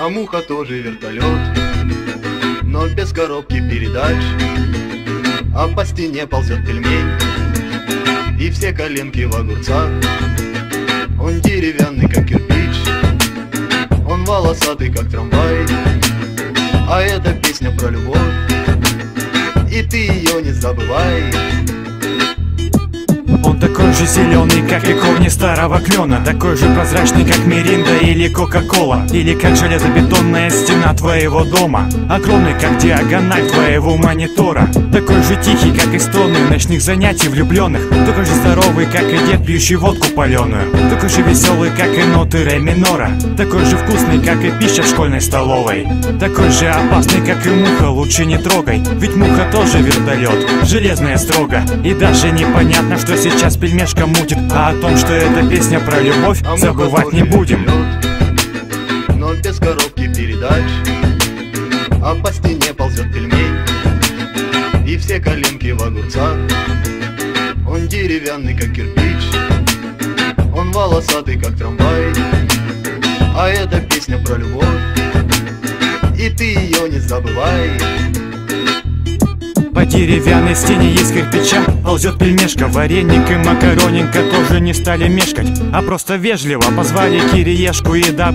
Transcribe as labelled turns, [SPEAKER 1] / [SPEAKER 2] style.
[SPEAKER 1] А муха тоже вертолет, но без коробки передач. А по стене ползет пельмень, и все коленки в огурцах. Он деревянный, как кирпич, он волосатый, как трамвай. А эта песня про любовь, и ты ее не забывай.
[SPEAKER 2] Же зеленый, как и корни старого клена Такой же прозрачный, как Миринда или Кока-Кола. Или как железобетонная стена твоего дома. Огромный, как диагональ твоего монитора. Такой же тихий, как и стоны ночных занятий влюбленных Такой же здоровый, как и дед, пьющий водку паленую Такой же веселый, как и ноты ре минора. Такой же вкусный, как и пища в школьной столовой. Такой же опасный, как и муха, лучше не трогай. Ведь муха тоже вертолет, железная строго. И даже непонятно, что сейчас пельмешка мутит А о том, что эта песня про любовь,
[SPEAKER 1] А
[SPEAKER 2] забывать не будем.
[SPEAKER 1] Но без коробки передач. А по стене ползет пельмень И все коленки в огурцах. Он деревянный, как кирпич Он волосатый, как трамвай. А эта песня про любовь И ты ее не забывай
[SPEAKER 2] деревянной стене есть кирпича. Ползет пельмешка, вареник и макаронинка Тоже не стали мешкать, а просто вежливо Позвали кириешку и да